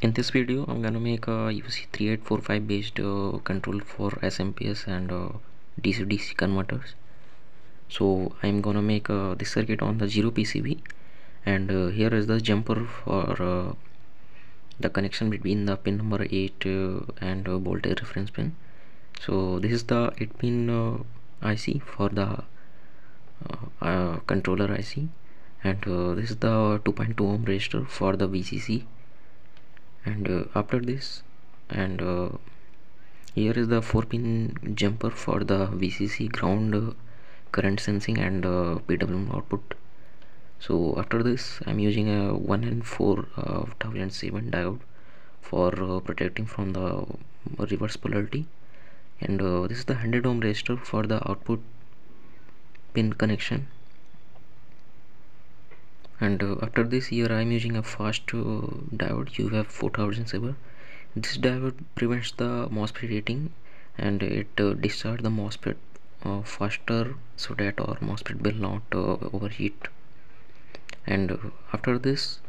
in this video i'm gonna make a uc3845 based uh, control for smps and uh, dc dc converters. So i'm gonna make uh, this circuit on the zero pcb and uh, here is the jumper for uh, the connection between the pin number 8 uh, and voltage reference pin. So this is the 8 pin IC for the controller IC and this is the 2.2 ohm resistor for the VCC and uh, after this and uh, here is the 4 pin jumper for the VCC ground uh, current sensing and PWM output. So after this I'm using a 1N4 uh, 1007 diode for uh, protecting from the reverse polarity. And uh, this is the 100 ohm resistor for the output pin connection and uh, after this here I'm using a fast uh, diode. UF 4007 this diode prevents the MOSFET heating and it uh, discharge the MOSFET uh, faster so that our MOSFET will not uh, overheat. And uh, after this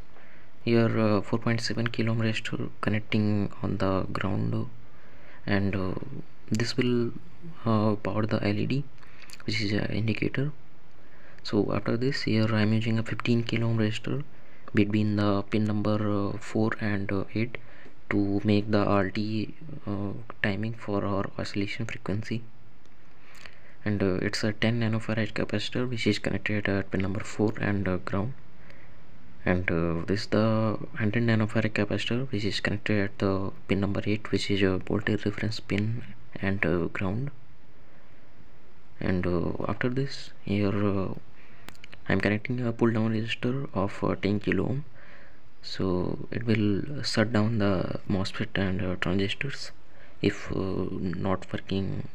here 4.7 kilo ohm resistor connecting on the ground. And this will power the LED which is an indicator so after this here I'm using a 15 kilo ohm resistor between the pin number uh, 4 and uh, 8 to make the RT uh, timing for our oscillation frequency. And uh, it's a 10 nanofarad capacitor which is connected at pin number 4 and uh, ground. And uh, this is the 100 nanofarad capacitor which is connected at the pin number 8 which is a voltage reference pin and ground. And after this here I'm connecting a pull down resistor of uh, 10 kilo ohm. So it will shut down the MOSFET and uh, transistors if uh, not working.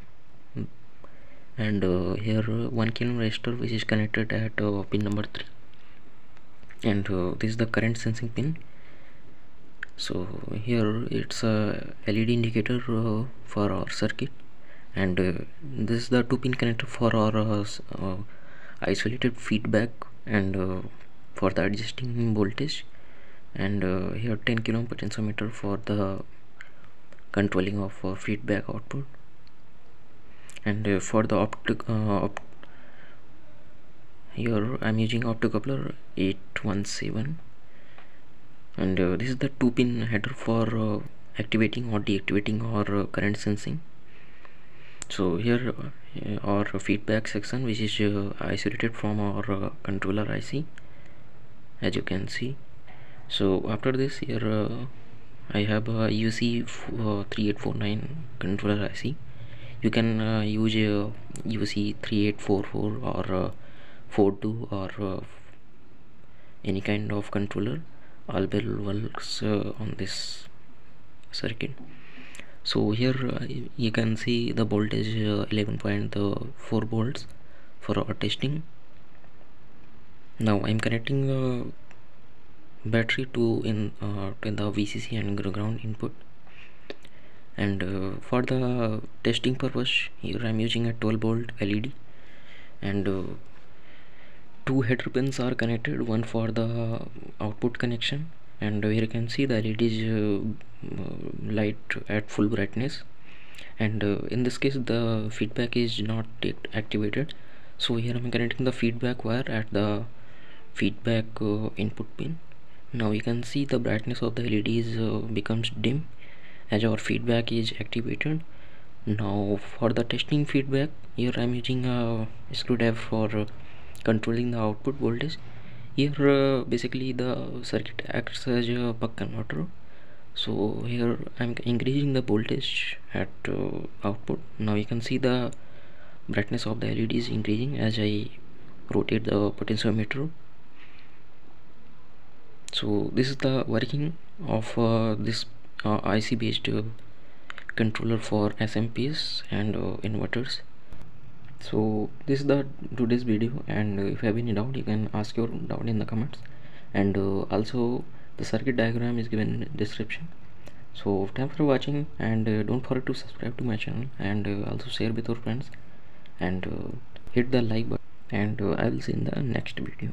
And uh, here uh, 1 kilo resistor which is connected at uh, pin number 3 and this is the current sensing pin. So here it's a LED indicator for our circuit. And this is the two pin connector for our isolated feedback and uh, for the adjusting voltage and uh, here 10 kilo ohm potentiometer for the controlling of uh, feedback output. And uh, for the optic uh, opt here I'm using optocoupler 817 and uh, this is the two pin header for activating or deactivating or current sensing so here uh, our feedback section which is uh, isolated from our uh, controller IC as you can see. So after this here I have a UC 3845 controller IC you can uh, use a UC 3844 or uh, 42 or uh, any kind of controller. All will works on this circuit so here uh, you can see the voltage uh, 11.4 volts for our testing. Now I'm connecting the battery to in uh, to the VCC and ground input. And uh, for the testing purpose here I'm using a 12 volt LED and uh, two header pins are connected one for the output connection. And here you can see the LED is uh, light at full brightness. And uh, in this case the feedback is not activated. So here I'm connecting the feedback wire at the feedback uh, input pin. Now you can see the brightness of the LEDs uh, becomes dim as our feedback is activated. Now for the testing feedback here I'm using a screwdriver for uh, controlling the output voltage. Here uh, basically the circuit acts as a buck converter so here I'm increasing the voltage at uh, output. Now you can see the brightness of the LED is increasing as I rotate the potentiometer so this is the working of uh, this uh, IC based controller for SMPS and uh, inverters. So this is the today's video and if you have any doubt you can ask your doubt in the comments. And uh, also the circuit diagram is given in description. So thanks for watching and uh, don't forget to subscribe to my channel and uh, also share with your friends. And uh, hit the like button and uh, i will see in the next video